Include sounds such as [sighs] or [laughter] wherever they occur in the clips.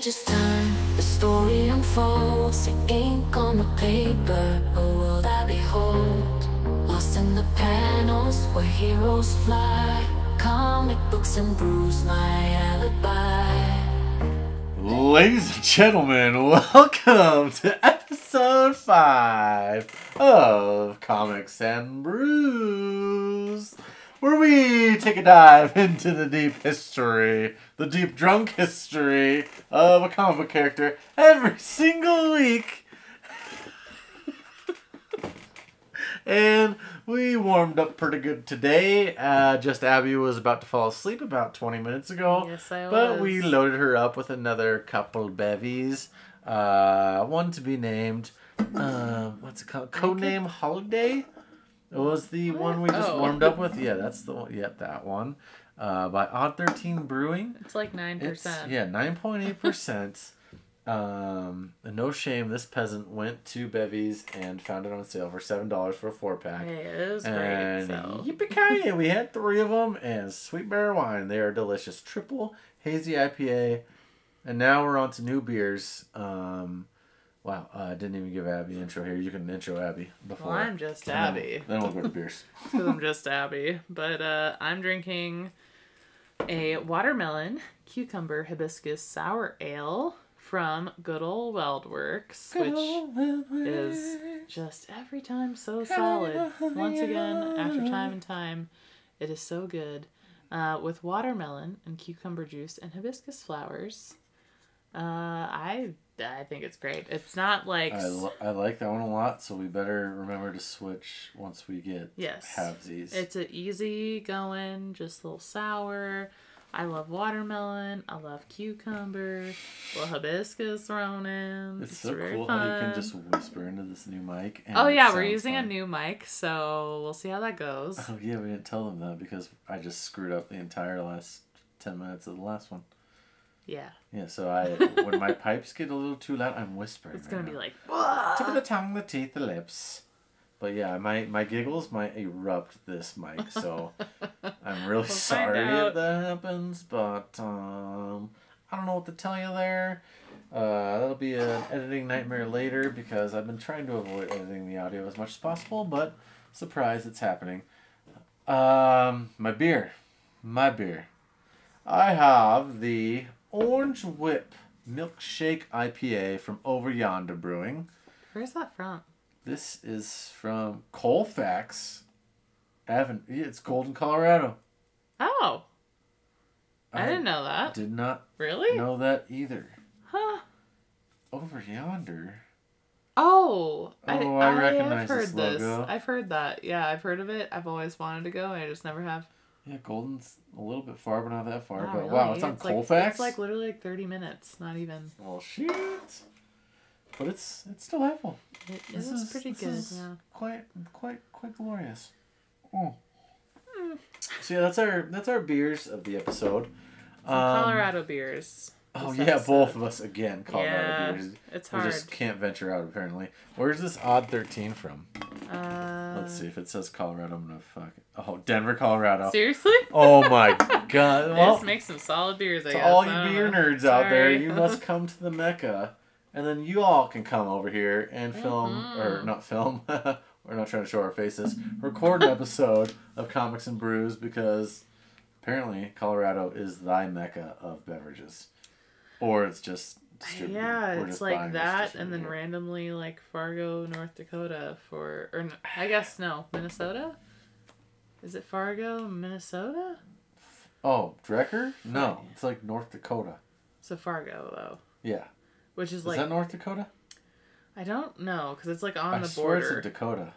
pages turn, the story unfolds. The ink on the paper, a world I behold. Lost in the panels where heroes fly. Comic books and brews, my alibi. Ladies and gentlemen, welcome to episode 5 of Comics and Brews, where we take a dive [laughs] into the deep history, the deep drunk history of a comic book character every single week. [laughs] and we warmed up pretty good today. Uh, just Abby was about to fall asleep about 20 minutes ago. Yes, I But we loaded her up with another couple bevies. Uh, one to be named, uh, what's it called? Codename Holiday? It was the one we just Oh. warmed up with. Yeah, that's the one. Yep, that one. Uh, by Odd 13 Brewing. It's like nine percent. yeah, 9.8%. um, no shame, this peasant went to Bevy's and found it on sale for $7 for a four pack. Hey, it great. And So yippee we had three of them and sweet berry wine. They are delicious. Triple hazy IPA. And now we're on to new beers. Um, wow, uh, I didn't even give Abby an intro here. You can intro Abby before. well, I'm just then- Abby Then we'll go to beers. [laughs] because I'm just Abby. But uh, I'm drinking a watermelon cucumber hibiscus sour ale from Good Old WeldWerks, which is just every time so solid. Once again, after time and time, it is so good. Uh, with watermelon and cucumber juice and hibiscus flowers. Uh, I I think it's great. It's not like I, li- I like that one a lot, so we better remember to switch once we get Yes. halvesies. It's an easy going, just a little sour. I love watermelon. I love cucumber. little hibiscus thrown in. It's so very cool fun. how you can just whisper into this new mic. and Oh yeah, we're using fun. a new mic, so we'll see how that goes. Oh yeah, we didn't tell them that because I just screwed up the entire last ten minutes of the last one. Yeah, Yeah, so I when my [laughs] pipes get a little too loud, I'm whispering. it's right gonna now. be like. tip of the tongue, the teeth, the lips. But yeah, my my giggles might erupt this mic, so [laughs] I'm really find sorry if that happens. But um, I don't know what to tell you there. Uh, that'll be an editing nightmare later because I've been trying to avoid editing the audio as much as possible. But surprise, it's happening. Um, my beer, my beer. I have the Orange Whip Milkshake IPA from Over Yonder Brewing. Where's that from? This is from Colfax Avenue. It's Golden, Colorado. Oh, I, didn't know that. Did not Really? know that either. Huh? Over yonder. Oh, I, Oh, I I, recognize have heard this this. logo. I've heard that. Yeah, I've heard of it. I've always wanted to go. I just never have. Yeah, Golden's a little bit far, but not that far. Wow, but really? wow, it's on like, Colfax. It's like literally like thirty minutes. Not even. well, shit. But it's it's delightful. It, it This is- pretty this good. is Yeah. Quite quite quite glorious. Mm. So yeah, that's our that's our beers of the episode. Um, Colorado beers. Oh yeah, episode. both of us again. Colorado Yeah, beers. it's We just can't venture out apparently. Where's this odd thirteen from? Uh, Let's see if it says Colorado. I'm gonna fuck it. Oh, Denver, Colorado. Seriously? Oh my god. [laughs] Well, just make some solid beers. I to guess. all you beer know. nerds out there, you [laughs] must come to the Mecca, and then you all can come over here and film, or Mhm. not film. [laughs] We're not trying to show our faces. Record an episode of Comics and Brews because apparently Colorado is thy Mecca of beverages, or it's just. Yeah, We're it's like that, and then randomly like Fargo, North Dakota for, or I guess no, Minnesota. Is it Fargo, Minnesota? Oh, Drekker? No, it's like North Dakota. So Fargo though, Yeah, which is is like that North Dakota? I don't know because it's like on I the swear border. it's a Dakota.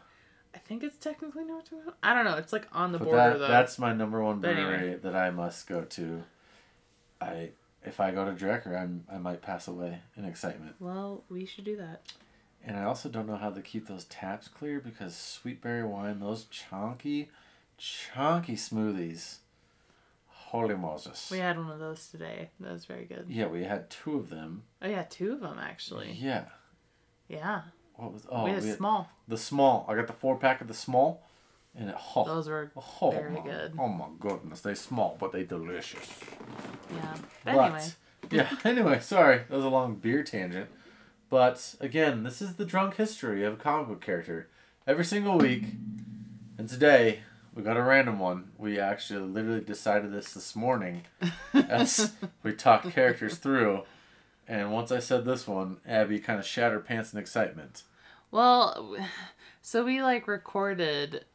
I think it's technically North Dakota. I don't know. It's like on the But border that, though. that's my number one brewery anyway. that I must go to. I if I go to Drekker, I'm I might pass away in excitement. Well, we should do that. And I also don't know how to keep those taps clear because sweet berry wine, those chunky, chunky smoothies. Holy Moses. We had one of those today. That was very good. yeah, we had two of them. Oh yeah, two of them actually. Yeah. Yeah, What was oh we had we had- small. the small. I got the four pack of the small, and it oh, Those were oh, very my, good. Oh my goodness, they small but they delicious. yeah. But But anyway, yeah. [laughs] Anyway, sorry, that was a long beer tangent. But again, this is the drunk history of a comic book character. Every single week, and today we got a random one. We actually literally decided this this morning [laughs] as we talked characters through. And once I said this one, Abby kind of shat her pants in excitement. Well, so we like recorded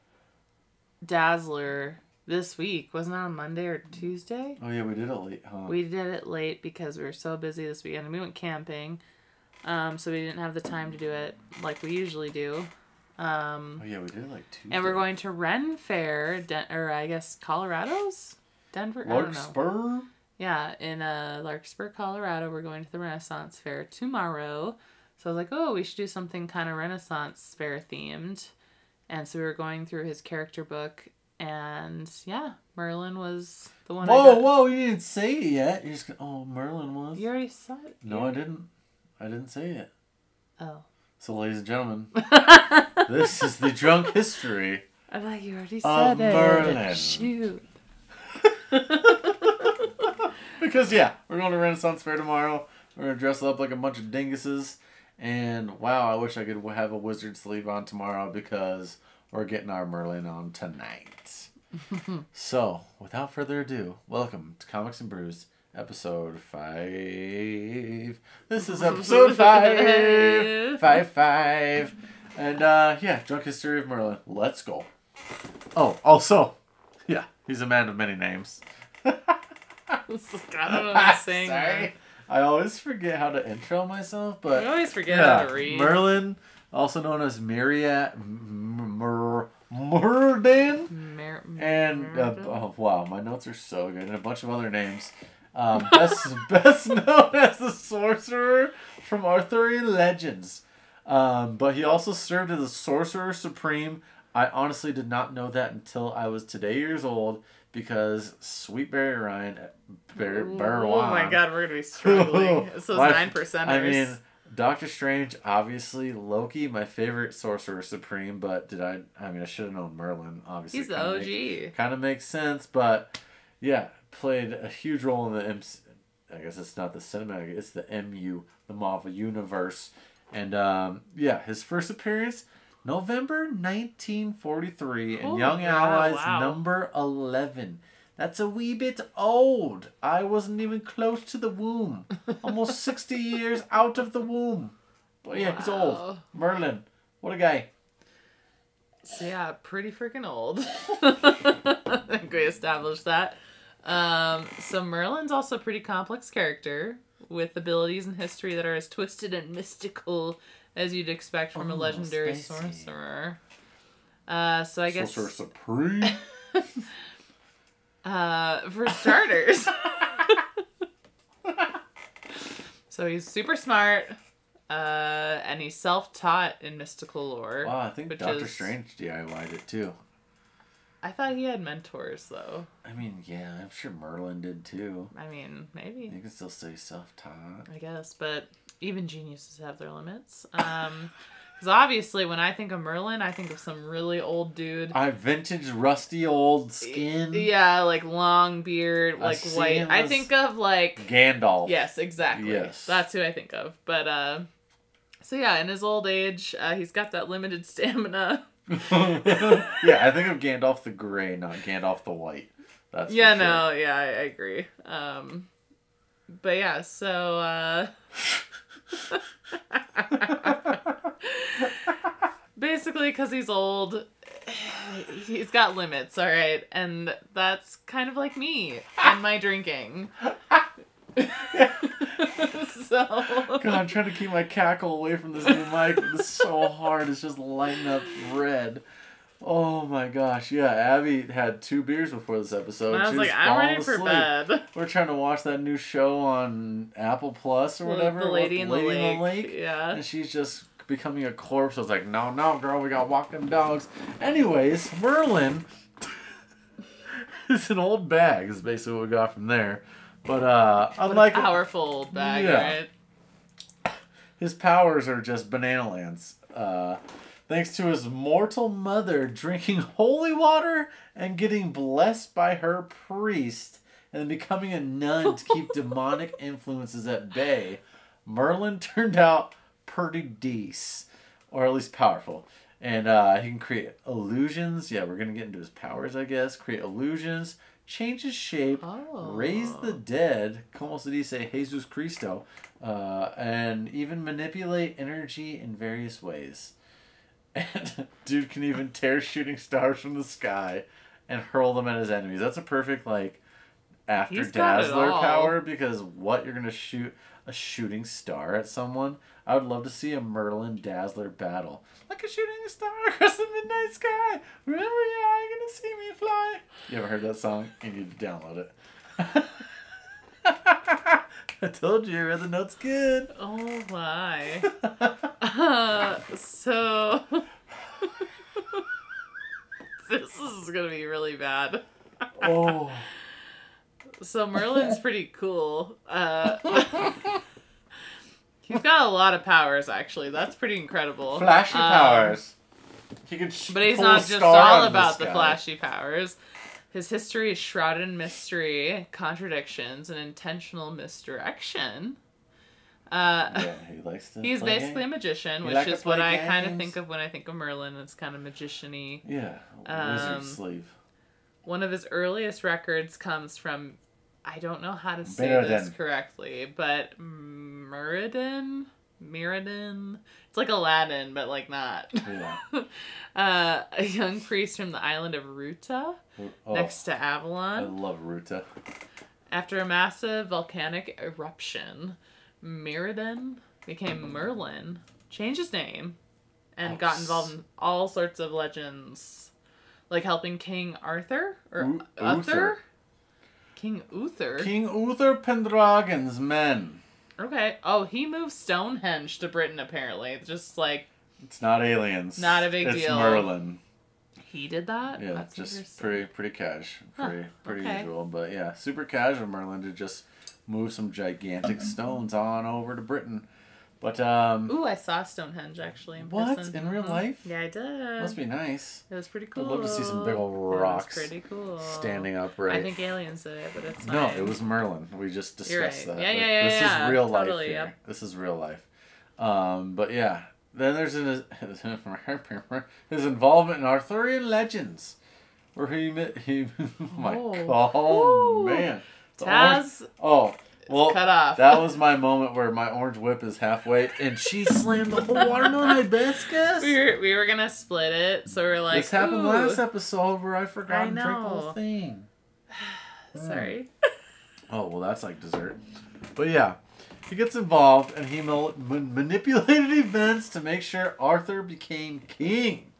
Dazzler this week. Wasn't it on Monday or Tuesday? Oh yeah, we did it late, huh? We did it late because we were so busy this weekend. and We went camping, um, so we didn't have the time to do it like we usually do. Um, oh yeah, we did it like Tuesday. and we're going to Ren Fair, Den- or I guess Colorado's, Denver. I don't know. Larkspur. Yeah, in uh, Larkspur, Colorado. We're going to the Renaissance Fair tomorrow. So I was like, oh, we should do something kind of Renaissance Fair themed. And so we were going through his character book, and yeah, Merlin was the one. I Whoa, whoa! You didn't say it yet. You're just oh, Merlin was. You already saw it. No, I didn't. I didn't say it. Oh. So, ladies and gentlemen, [laughs] this is the drunk history. I thought you already said it. Merlin. Shoot. [laughs] Because yeah, we're going to Renaissance Fair tomorrow. We're gonna dress up like a bunch of dinguses, and wow, I wish I could have a wizard sleeve on tomorrow because we're getting our Merlin on tonight. [laughs] so, without further ado, welcome to Comics and Brews, episode five. This is episode [laughs] five, five, five, and uh, yeah, drunk history of Merlin. Let's go. Oh, also, yeah, he's a man of many names. [laughs] I don't know what I'm saying. Sorry. I always forget how to intro myself, but I always forget yeah, how to read. Merlin, also known as Myriad, Mer, Murdan, Mer- and uh, oh wow, my notes are so good, and a bunch of other names. Um, [laughs] best best [laughs] known as the sorcerer from Arthurian legends, um, but he also served as a sorcerer supreme. I honestly did not know that until I was today years old because Sweet Barry Ryan, Oh my god, we're gonna be struggling. [laughs] It's those nine percenters. I mean, Doctor Strange, obviously Loki, my favorite sorcerer supreme. But did I? I mean, I should have known Merlin. Obviously, he's the OG. Kind of makes sense, but yeah, played a huge role in the M. I guess it's not the cinematic; it's the MU, the Marvel Universe, and um, yeah, his first appearance. November 1943 and Oh, Young wow, Allies wow. number 11. That's a wee bit old. I wasn't even close to the womb. [laughs] Almost 60 years out of the womb. But yeah, he's old. Merlin. What a guy. So yeah, pretty freaking old. [laughs] I think we established that. Um, so Merlin's also a pretty complex character with abilities and history that are as twisted and mystical as you'd expect from a Oh, legendary spicy. sorcerer. Uh, so I guess Sorcerer Supreme. [laughs] uh, for starters, [laughs] so he's super smart, uh, and he's self-taught in mystical lore. wow, I think which Doctor is- Strange DIY'd it too. I thought he had mentors though. I mean, yeah, I'm sure Merlin did too. I mean, maybe. You can still say self-taught. I guess, but even geniuses have their limits. Um, [laughs] because obviously, when I think of Merlin, I think of some really old dude. I vintage, rusty, old skin. Yeah, like long beard, like see white. I think of like Gandalf. yes, exactly. Yes. that's who I think of. But uh, so yeah, in his old age, uh, he's got that limited [laughs] stamina. [laughs] yeah, I think of Gandalf the Grey, not Gandalf the White. That's yeah, sure. no, yeah, I, I agree. Um, but yeah, so uh, [laughs] basically, because he's old, he's got limits. All right, and that's kind of like me and my drinking. [laughs] so God, I'm trying to keep my cackle away from this new mic. It's so hard. It's just lighting up red. Oh my gosh. Yeah, Abby had two beers before this episode. I was She like, I'm ready for asleep. bed. [laughs] We're trying to watch that new show on Apple Plus or whatever. The lady, in, the lake. Lake. Yeah. And she's just becoming a corpse. I was like, no, no, girl, we got walking dogs. Anyways, Merlin [laughs] is an old bag, is basically what we got from there. But uh What unlike a powerful old bag, Yeah. right? his powers are just banana lands. Uh, thanks to his mortal mother drinking [laughs] holy water and getting blessed by her priest, and becoming a nun to keep [laughs] demonic influences at bay, Merlin [laughs] turned out pretty decent, or at least powerful. And uh, he can create illusions. Yeah, we're gonna get into his powers, I guess. Create illusions, change his shape, Oh. raise the dead, como se dice Jesus Cristo, uh, and even manipulate energy in various ways. And [laughs] dude can even tear shooting stars from the sky and hurl them at his enemies. That's a perfect like after He's Dazzler power because what you're gonna shoot a shooting star at someone? I would love to see a Merlin Dazzler battle. Like a shooting star across the midnight sky. Wherever you are, you're gonna see me fly. You ever heard that song? You need to download it. [laughs] [laughs] I told you, I read the notes good. Oh my. [laughs] Uh, so [laughs] this is gonna be really bad. Oh. So Merlin's pretty cool. Uh, he's got a lot of powers, actually. That's pretty incredible. Flashy Um, powers. He can sh- But he's not just all about the flashy powers. His history is shrouded in mystery, contradictions, and intentional misdirection. Uh, Yeah, he likes to. [laughs] He's basically a magician, You which is what play I kind of think of when I think of Merlin. It's kind of magician-y. Yeah, Um, wizard sleeve. One of his earliest records comes from, I don't know how to say this correctly, but Muradin? Mirrodin? It's like Aladdin, but like not. Yeah. [laughs] uh, a young priest from the island of Ruta, Oh, next to Avalon. I love Ruta. After a massive volcanic eruption, Mirrodin became Merlin, changed his name, and got involved in all sorts of legends, like helping King Arthur or U- Uther. Uther. King Uther. King Uther Pendragon's men. Okay. Oh, he moved Stonehenge to Britain. Apparently, It's just like It's not aliens. Not a big it's deal. Merlin. he did that. Yeah, That's just pretty pretty cash, Huh, pretty pretty okay. usual. But yeah, super casual Merlin to just move some gigantic stones on over to Britain. But um, Ooh, I saw Stonehenge actually in What? person. In real Mhm. life? Yeah, I did. must be nice It was pretty cool. I'd love to see some big ol' It was rocks pretty cool. standing upright. I think aliens did it, but it's No, fine. it was Merlin. We just discussed right. that. Yeah, yeah, yeah, This yeah, is real life totally, here. yep. This is real life. Um, but yeah, then there's his, [laughs] his involvement in Arthurian legends, where he met he. [laughs] Oh my Oh. god, oh man! Taz well, cut off. that was my moment where my orange whip is halfway, and she [laughs] slammed the whole watermelon hibiscus. we were we were gonna split it, so we're like, this happened ooh, last episode where I forgot I to drink the whole thing. [sighs] Hmm. Sorry. [laughs] Oh well, that's like dessert. But yeah, he gets involved and he man- manipulated events to make sure Arthur became king.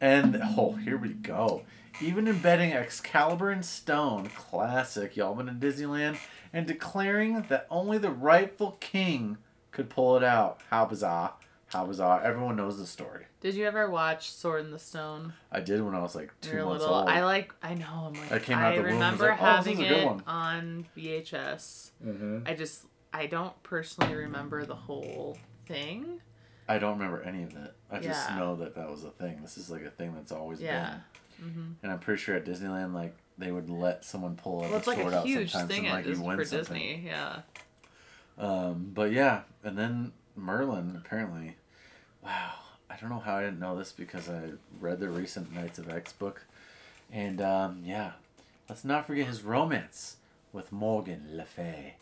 And oh, here we go. Even embedding Excalibur in stone, classic. Y'all been in Disneyland, and declaring that only the rightful king could pull it out. How bizarre! How bizarre! Everyone knows the story. Did you ever watch Sword in the Stone? I did when I was like two you were months little. old. I like. I know. I'm like. I came I out the womb and was remember like, oh, having it on VHS. hmm I just. I don't personally remember the whole thing. I don't remember any of that. I just Yeah. know that that was a thing. This is like a thing that's always Yeah. been. hmm And I'm pretty sure at Disneyland, like they would let someone pull Well, it's like sword a out huge sometimes thing at like Dis- you win for something. Disney. Yeah. Um, but yeah, and then Merlin apparently. Wow, I don't know how I didn't know this because I read the recent Knights of X book, and um, yeah, let's not forget his romance with Morgan Le Fay,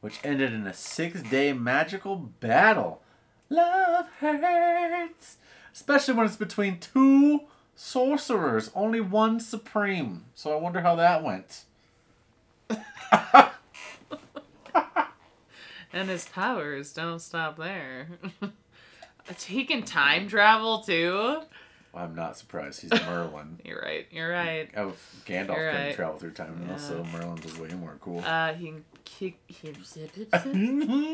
which ended in a six-day magical battle. Love hurts, especially when it's between two sorcerers, only one supreme. So I wonder how that went. [laughs] And his powers don't stop there. [laughs] he can time travel too. I'm not surprised. He's Merlin. [laughs] You're right. You're right. Oh, Gandalf You're couldn't right. travel through time, and also Yeah. Merlin's way more cool. Uh, he He,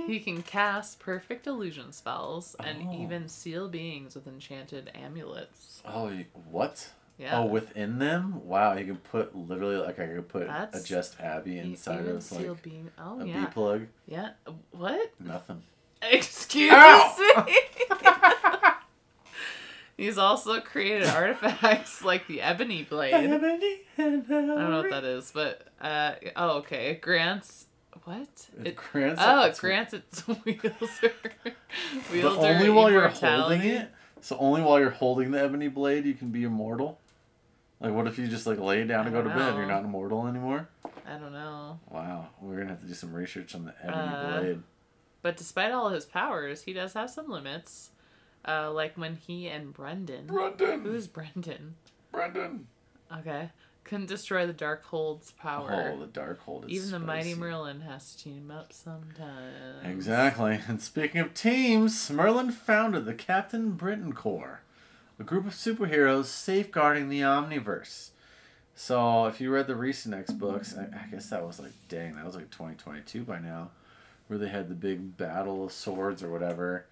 he can cast perfect illusion spells and Oh. even seal beings with enchanted amulets. oh, what? Yeah. Oh, within them? Wow, you can put literally like I could put That's- a just Abby inside of seal like being. Oh a B yeah. plug. Yeah. What? Nothing. Excuse Ow! me. [laughs] He's also created [laughs] artifacts like the ebony blade. Ebony I don't know what that is, but uh oh okay. Grants what? It grants oh, it- it grants its [laughs] wielder. But only while you're holding it. So only while you're holding the ebony blade, you can be immortal. Like, what if you just like lay down and go to don't bed? You're not immortal anymore. I don't know. Wow, we're gonna have to do some research on the ebony Uh, blade. But despite all his powers, he does have some limits. Uh, like when he and Brendan. Brendan, Who's Brendan? Brendan. Okay. Couldn't destroy the Darkhold's power. Oh, the Darkhold. Is Even the mighty. Merlin has to team up sometimes. Exactly. And speaking of teams, Merlin founded the Captain Britain Corps, a group of superheroes safeguarding the Omniverse. So, if you read the recent X books, I, I guess that was like, dang, that was like 2022 by now, where they had the big battle of swords or whatever.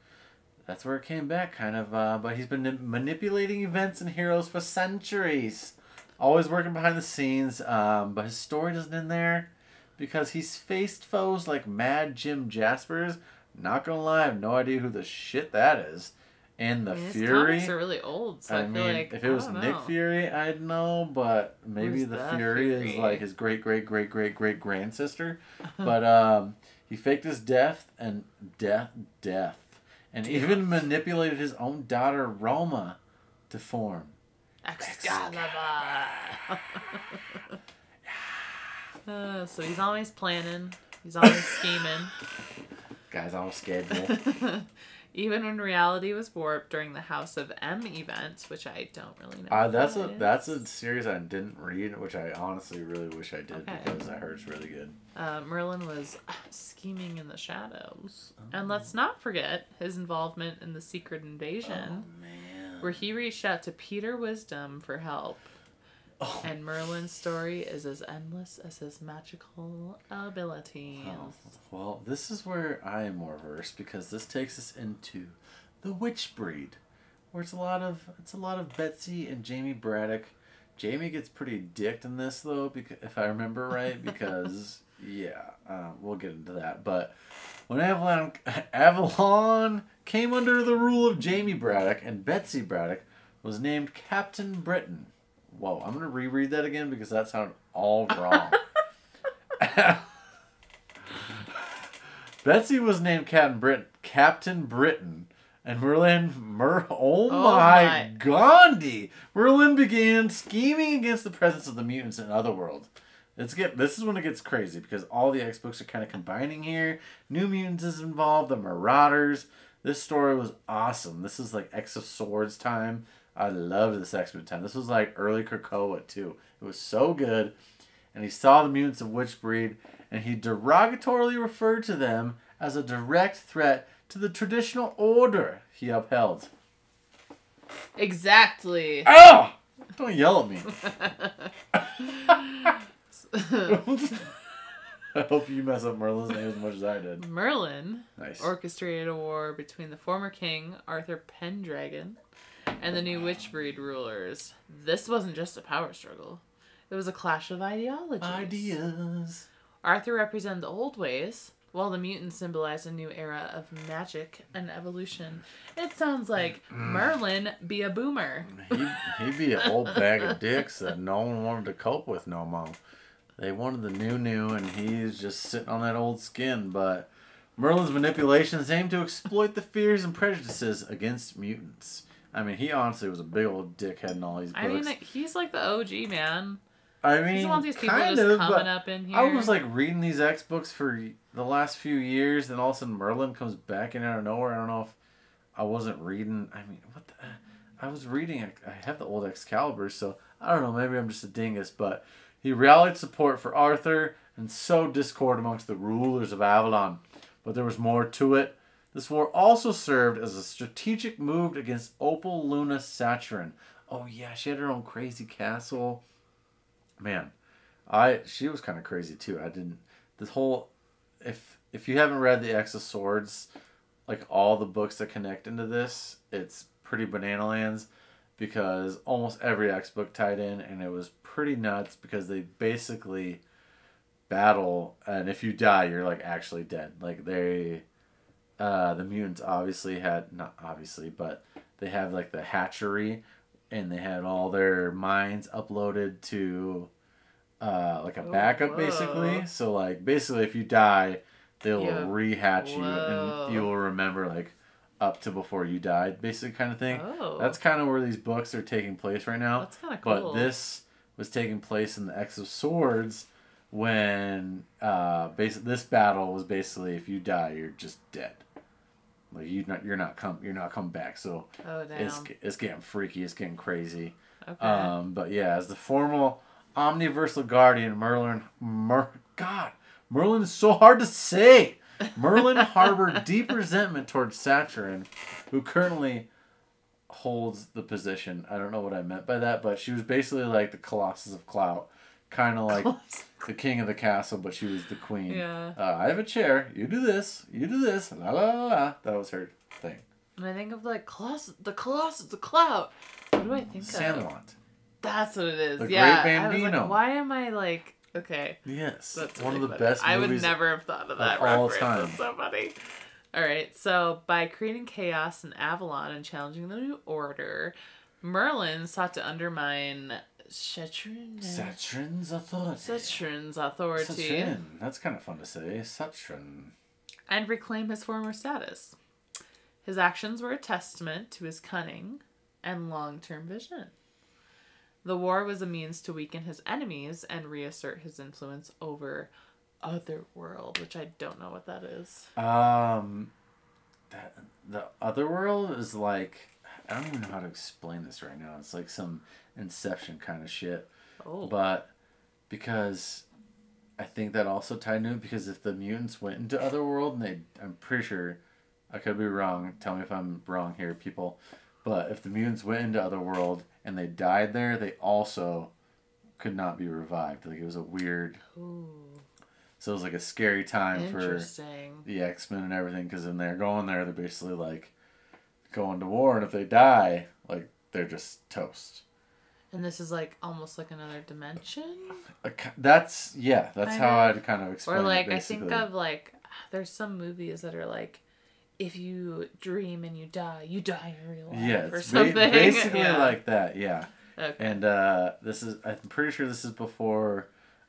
That's where it came back, kind of. Uh, but he's been manipulating events and heroes for centuries. Always working behind the scenes, um, but his story doesn't end there because he's faced foes like Mad Jim Jaspers. Not gonna lie, I have no idea who the shit that is. And the I mean, Fury. comics are really old, so I, I feel mean, like if it was Nick know. Fury, I'd know, but maybe Who's the, the Fury, is like his great great great great great great grandsister. [laughs] but um, he faked his death and death death, and even manipulated his own daughter Roma to form. Excalibur. uh, so he's always planning. He's always scheming. Guys on schedule. [laughs] Even when reality was warped during the House of M event, which I don't really know. Uh, that's that a is. that's a series I didn't read, which I honestly really wish I did Okay. because I heard it's really good. Uh, Merlin was scheming in the shadows. Oh. And let's not forget his involvement in the Secret Invasion, man. Where he reached out to Peter Wisdom for help. Oh. And Merlin's story is as endless as his magical abilities. Oh, well, this is where I am more versed because this takes us into the witch breed, where it's a lot of it's a lot of Betsy and Jamie Braddock. Jamie gets pretty dicked in this though, because if I remember right, because [laughs] yeah, um, we'll get into that. But when Avalon [laughs] Avalon came under the rule of Jamie Braddock and Betsy Braddock was named Captain Britain. Whoa, I'm gonna reread that again because that sounded all wrong. [laughs] [laughs] Betsy was named Captain Britain, Captain Britain, and Merlin Mer. Oh, Oh my, my. Gandhi! Merlin began scheming against the presence of the mutants in Otherworld. Let's get. This is when it gets crazy because all the X books are kind of combining here. New Mutants is involved. The Marauders. This story was awesome. This is like X of Swords time. I loved this X Men time. This was like early Krakoa too. It was so good and he saw the mutants of witch breed, and he derogatorily referred to them as a direct threat to the traditional order he upheld. Exactly. Oh! Don't yell at me. [laughs] [laughs] [laughs] [laughs] I hope you mess up Merlin's name as much as I did. Merlin Nice. orchestrated a war between the former king, Arthur Pendragon, and the new witch breed rulers. This wasn't just a power struggle. It was a clash of ideologies. Ideas. Arthur represented the old ways, while the mutants symbolized a new era of magic and evolution. It sounds like Merlin be a boomer. He, he'd be an old bag of dicks that no one wanted to cope with no more. They wanted the new new, and he's just sitting on that old skin. But Merlin's manipulations aim to exploit the fears and prejudices against mutants. I mean, he honestly was a big old dickhead in all these books. I mean, he's like the OG man. I mean, want these people kind just of, coming up in here. I was like reading these X books for the last few years, then all of a sudden Merlin comes back in out of nowhere. I don't know if I wasn't reading. I mean, what the? I was reading. I have the old Excalibur, so I don't know. Maybe I'm just a dingus, but he rallied support for Arthur and sowed discord amongst the rulers of Avalon. But there was more to it. This war also served as a strategic move against Opal Luna Saturn. Oh yeah, she had her own crazy castle. Man, I she was kind of crazy too. I didn't this whole if if you haven't read the X of Swords, like all the books that connect into this, it's pretty banana lands because almost every X book tied in and it was pretty nuts because they basically battle and if you die you're like actually dead. Like they uh the mutants obviously had not obviously, but they have like the hatchery, and they had all their minds uploaded to uh, like a Oh, backup, whoa. basically. So like basically, if you die, they'll Yeah. rehatch you, and you will remember like up to before you died, basic kind of thing. Oh. That's kind of where these books are taking place right now. That's kind of cool. But this was taking place in the X of Swords when uh this battle was basically if you die you're just dead. Like you not you're not come you're not coming back. So oh it's it's getting freaky, it's getting crazy. okay. Um but yeah, as the formal omniversal guardian Merlin Mer God, Merlin is so hard to say. Merlin [laughs] harbored deep resentment towards Saturn, who currently holds the position. I don't know what I meant by that, but she was basically like the Colossus of Clout, kind of like the king of the castle, but she was the queen. Yeah. Uh, I have a chair. You do this. You do this. La la la la. That was her thing. and I think of like Colossus, the Colossus, the Clout. What do I think of? Sandlot. That's what it is. The yeah. Great I was like, why am I like okay? Yes. That's one of the funny. best I would never have thought of that of all reference. time. That's so funny. All right, so by creating chaos in Avalon and challenging the new order, Merlin sought to undermine Shatrin. Saturn's authority. Saturn's authority Saturn. That's kind of fun to say. Saturn. and reclaim his former status. His actions were a testament to his cunning and long term vision. The war was a means to weaken his enemies and reassert his influence over other world, which I don't know what that is. Um, that the other world is like I don't even know how to explain this right now. It's like some Inception kind of shit. Oh, But because I think that also tied into it because if the mutants went into other world and they, I'm pretty sure, I could be wrong. Tell me if I'm wrong here, people. But if the mutants went into Otherworld and they died there, they also could not be revived. Like it was a weird. Ooh, So it was like a scary time for the X Men and everything because when they're going there, they're basically like going to war, and if they die, like they're just toast. And this is like almost like another dimension, A That's yeah. That's Kind how. I'd kind of explain or like I think of like there's some movies that are like. If you dream and you die, you die in real life, Yeah, or it's ba- basically Yeah. like that. Yeah, Okay. and uh, this is I'm pretty sure this is before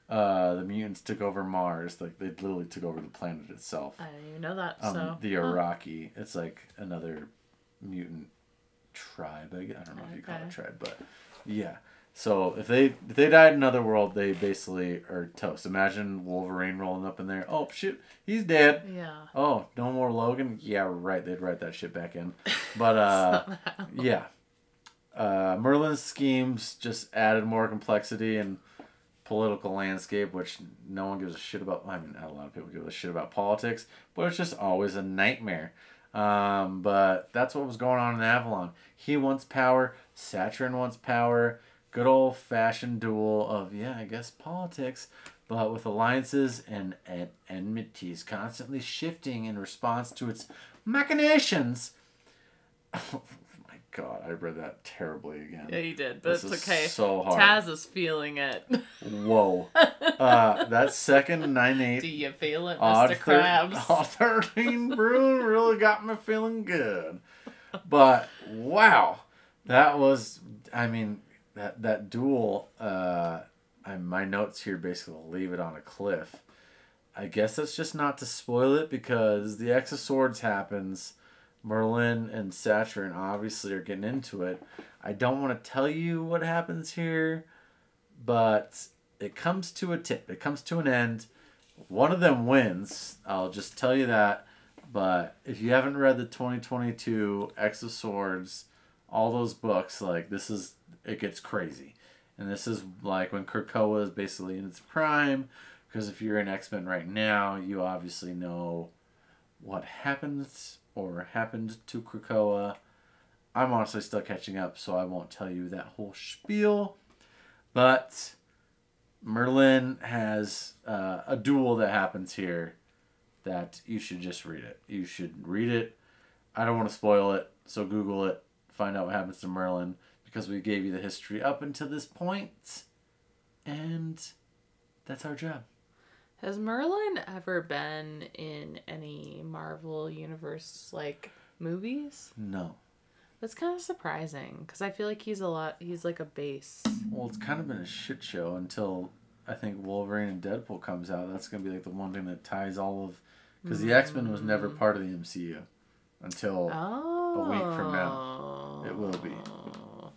uh, the mutants took over Mars. Like they literally took over the planet itself. I didn't even know that. Um, so the huh. Arakki. It's like another mutant tribe. I, I don't know if you call it a tribe, but yeah. So if they if they died in another world, they basically are toast. Imagine Wolverine rolling up in there. Oh shit, he's dead. Yeah. Oh, no more Logan. Yeah, right. They'd write that shit back in. [laughs] But uh, [laughs] yeah. Uh, Merlin's schemes just added more complexity and political landscape, which no one gives a shit about. I mean, not a lot of people give a shit about politics, but it's just always a nightmare. Um, but that's what was going on in Avalon. He wants power. Saturn wants power. Good old fashioned duel of, yeah, I guess politics, but with alliances and, and enmities constantly shifting in response to its machinations. [laughs] Oh my god, I read that terribly again. Yeah, you did, but This it's okay. so hard. Taz is feeling it. [laughs] Whoa. Uh, that second 9 8. Do you feel it, Mr. Krabs? [laughs] odd 13 Bruin really got me feeling good. But wow, that was, I mean, that, that duel, uh, I, my notes here basically leave it on a cliff. I guess that's just not to spoil it because the X of Swords happens. Merlin and Saturn obviously are getting into it. I don't want to tell you what happens here, but it comes to a tip. It comes to an end. One of them wins. I'll just tell you that. But if you haven't read the 2022 X of Swords, all those books, like this is it gets crazy. And this is like when Krakoa is basically in its prime. Because if you're an X Men right now, you obviously know what happens or happened to Krakoa. I'm honestly still catching up, so I won't tell you that whole spiel. But Merlin has uh, a duel that happens here that you should just read it. You should read it. I don't want to spoil it, so Google it. Find out what happens to Merlin because we gave you the history up until this point, and that's our job. Has Merlin ever been in any Marvel Universe like movies? No. That's kind of surprising because I feel like he's a lot. He's like a base. Well, it's kind of been a shit show until I think Wolverine and Deadpool comes out. That's gonna be like the one thing that ties all of because the X Men was never Mm. part of the MCU until Oh, week from now, it will be.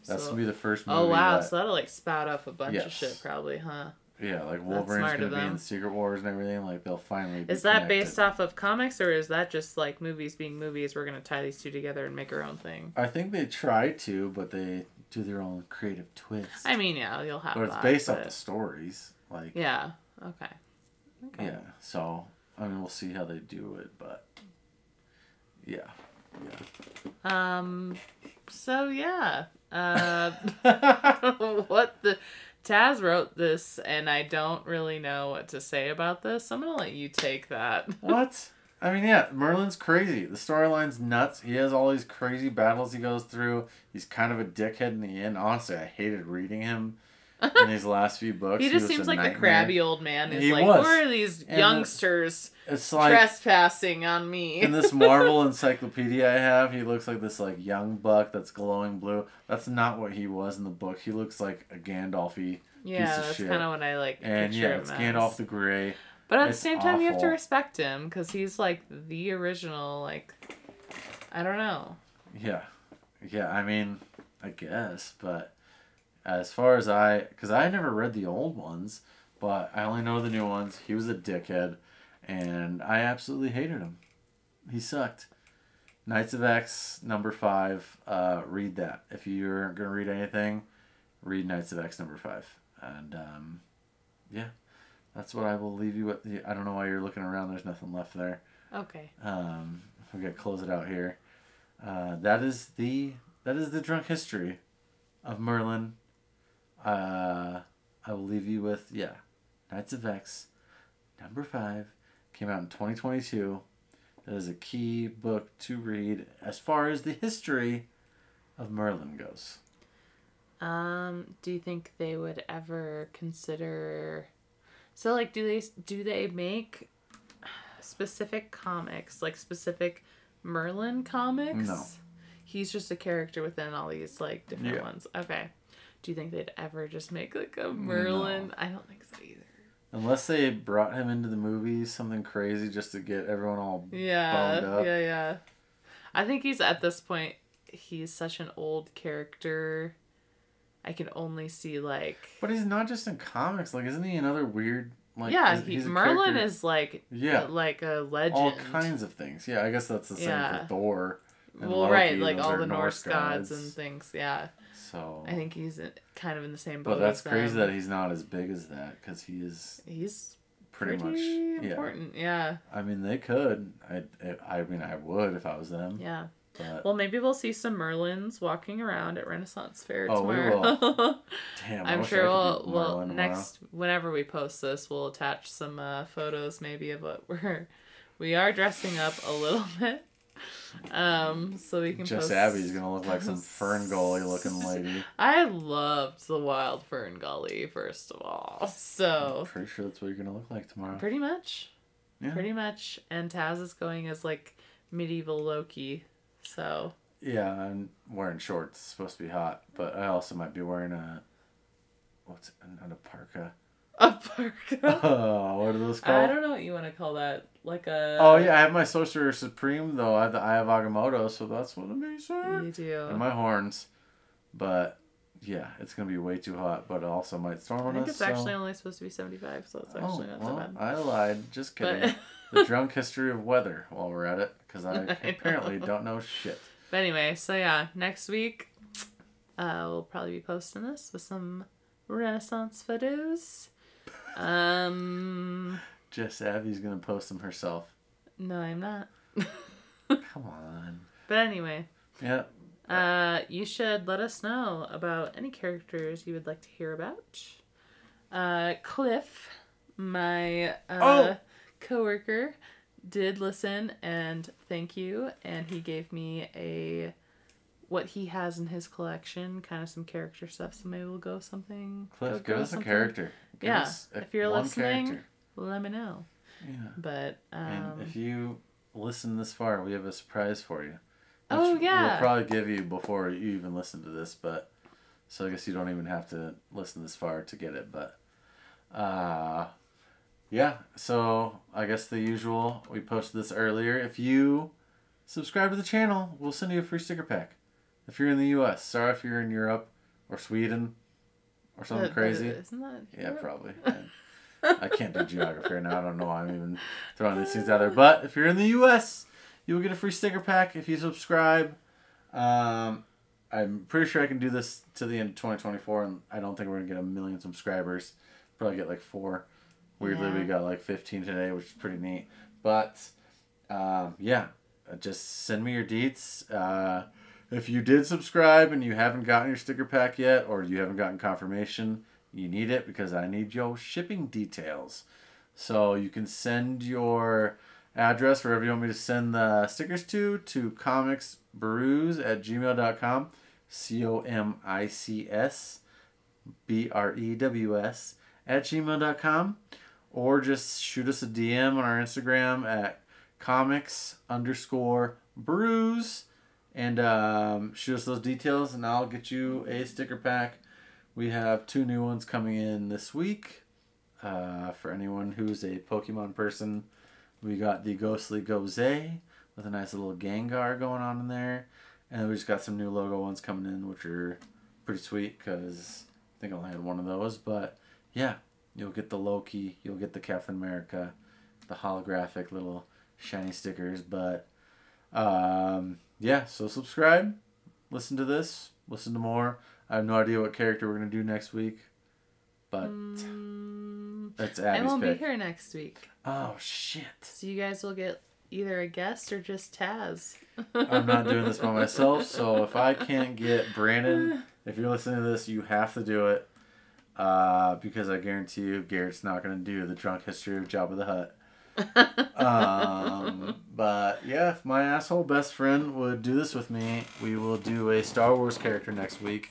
that's So- gonna be the first oh, movie. Oh wow! that- So that'll like spout off a bunch of shit, probably, huh? yeah, like Wolverine's gonna be in. Secret Wars and everything. Like they'll finally. Be Is that connected. based off of comics, or is that just like movies being movies? We're gonna tie these two together and make our own thing. I think they try to, but they do their own creative twist. I mean, yeah, you'll have. but it's that, based off the stories. Like Yeah. Okay. Okay. yeah, so I mean we'll see how they do it, but yeah, Um. So yeah. Uh. [laughs] what the Taz wrote this, and I don't really know what to say about this. I'm gonna let you take that. [laughs] what? I mean, yeah, Merlin's crazy. The storyline's nuts. He has all these crazy battles he goes through. He's kind of a dickhead in the end. Honestly, I hated reading him in these last few books. He just was seems a like a crabby old man He like, was. "Who are these And, youngsters It's like trespassing on me?" in this Marvel [laughs] encyclopedia I have, he looks like this like young buck that's glowing blue. That's not what he was in the book. He looks like a Gandalfy. yeah, of that's kind of what I like. And yeah, it's as. Gandalf the Grey. But at the same time, you have to respect him because he's like the original. Like, I don't know. Yeah, yeah. I mean, I guess, but as far as I, because I never read the old ones, but I only know the new ones. He was a dickhead, and I absolutely hated him. He sucked. Knights of X number five. Uh, read that if you're gonna read anything. Read Knights of X number five, and um, yeah, that's what I will leave you with. I don't know why you're looking around. There's nothing left there Okay. um, we gotta close it out here. Uh, that is the that is the drunk history of Merlin. Uh, I will leave you with yeah, Knights of X, number five, came out in twenty twenty two. That is a key book to read as far as the history of Merlin goes. Um, do you think they would ever consider? So, like, do they do they make specific comics, like specific Merlin comics? No. He's just a character within all these like different Yeah. ones. Okay. Do you think they'd ever just make like a mm, Merlin? I don't think so either. Unless they brought him into the movies, something crazy just to get everyone all Yeah, up. yeah, yeah. I think he's at this point. He's such an old character. I can only see like But he's not just in comics. Like, isn't he another weird? Like, yeah. is- He, he's Merlin character- is like Yeah. Uh, like a legend. all kinds of things. Yeah, I guess that's the same Yeah. for Thor. well, right, like all the Norse gods. gods. and things. Yeah, So, I think he's kind of in the same boat. but that's crazy that he's not as big as that because he is he's pretty, pretty, much. Yeah, important. Yeah, I mean they could. I, I mean I would if I was them. yeah. But Well, maybe we'll see some Merlins walking around at Renaissance Fair Oh, we tomorrow. [laughs] damn, I'm sure we'll, we'll tomorrow. next whenever we post this, we'll attach some uh, photos maybe of what we're [laughs] we are dressing up a little [laughs] bit, um, so we can. Just post... Abby's gonna look like some fern gully looking lady. [laughs] I loved the Wild Fern Gully first of all, I'm so pretty sure that's what you're gonna look like tomorrow. pretty much, Yeah. pretty much. And Taz is going as like medieval Loki, so Yeah, I'm wearing shorts. It's supposed to be hot, but I also might be wearing a what's it? Not a parka. [laughs] a parka. [laughs] Oh, what are those called? I don't know what you want to call that, like a. Oh yeah, I have my Sorcerer Supreme though. I have the Eye of Agamotto, so that's what I'm You saying. do. And my horns, but yeah, it's gonna be way too hot. But it also might storm I on think us. it's so- actually only supposed to be 75, so it's actually oh, not well, so bad. I lied. Just kidding. [laughs] The drunk history of weather. While we're at it, because I, I apparently know. don't know shit. but anyway, so yeah, next week uh, we'll probably be posting this with some Renaissance photos. Um, Jess Abby's gonna post them herself. no, I'm not. [laughs] Come on. But anyway, Yeah. uh, you should let us know about any characters you would like to hear about. Uh, Cliff, my uh, Oh! coworker, did listen and thank you, and he gave me a what he has in his collection, kind of some character stuff. So maybe we'll go something. Cliff, go- give us a character. Yeah, if you're listening, character. let me know. Yeah. But And um, if you listen this far, we have a surprise for you. Oh, yeah. We'll probably give you before you even listen to this, but so I guess you don't even have to listen this far to get it. But uh, yeah. So I guess the usual. We posted this earlier. If you subscribe to the channel, we'll send you a free sticker pack. If you're in the U.S., sorry if you're in Europe or Sweden or something crazy. Isn't that? Yeah, probably. [laughs] I can't do geography right now. I don't know why I'm even throwing these things out there. But if you're in the U.S., you will get a free sticker pack if you subscribe. Um, I'm pretty sure I can do this to the end of 2024, and I don't think we're gonna get a million subscribers. Probably get like four. Weirdly, we got like 15 today, which is pretty neat. But um, yeah, uh, just send me your deets. Uh, if you did subscribe and you haven't gotten your sticker pack yet, or you haven't gotten confirmation, you need it because I need your shipping details. So you can send your address wherever you want me to send the stickers to to comicsbrews at gmail.com. C O M I C S B R E W S at gmail.com. Or just shoot us a DM on our Instagram at comics underscore brews and um, shoot us those details and I'll get you a sticker pack. We have two new ones coming in this week. Uh, for anyone who's a Pokemon person, we got the Ghostly Goze with a nice little Gengar going on in there. And we just got some new logo ones coming in, which are pretty sweet because I think I only had one of those. But yeah, you'll get the Loki, you'll get the Captain America, the holographic little shiny stickers. But um, yeah, so subscribe, listen to this, listen to more. I have no idea what character we're gonna do next week, but Mm, that's I won't pick. be here next week, Oh shit! so you guys will get either a guest or just Taz. I'm not doing this by [laughs] myself, so if I can't get Brandon, if you're listening to this, you have to do it. Uh, because I guarantee you, Garrett's not going to do the drunk history of Jabba the Hutt. Um, but yeah, if my asshole best friend would do this with me, we will do a Star Wars character next week.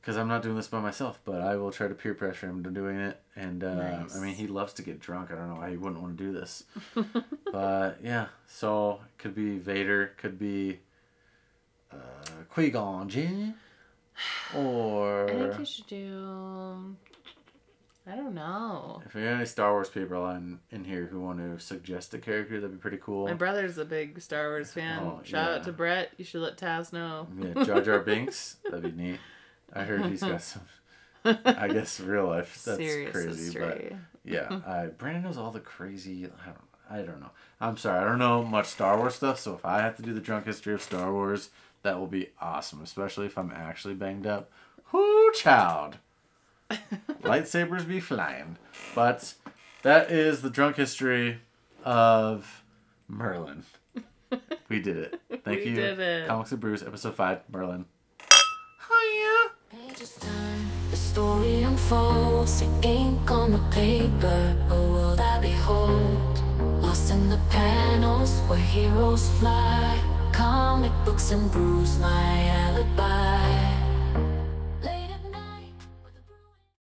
Because I'm not doing this by myself, but I will try to peer pressure him to doing it. And uh, Nice. I mean, he loves to get drunk. I don't know why he wouldn't want to do this. [laughs] but yeah, so it could be Vader, could be uh, Qui Gon Jinn, or I think you should do. I don't know. if we got any Star Wars people in, in here who want to suggest a character, that'd be pretty cool. My brother's a big Star Wars fan. Oh, Shout yeah. out to Brett. You should let Taz know. Yeah, Jar Jar Binks. That'd be neat. I heard he's got [laughs] some. I guess real life. That's Serious crazy, but yeah, I Brandon knows all the crazy. I don't. I don't know. I'm sorry. I don't know much Star Wars stuff. So if I have to do the drunk history of Star Wars, that will be awesome. Especially if I'm actually banged up. Whoo, child. [laughs] Lightsabers be flying. But that is the drunk history of Merlyn. [laughs] We did it. Thank We you. did it. Comics and Brews, episode five, Merlyn. Pages turn, the story unfolds in ink on the paper, a world I behold. Lost in the panels where heroes fly, comic books and brews my alibi.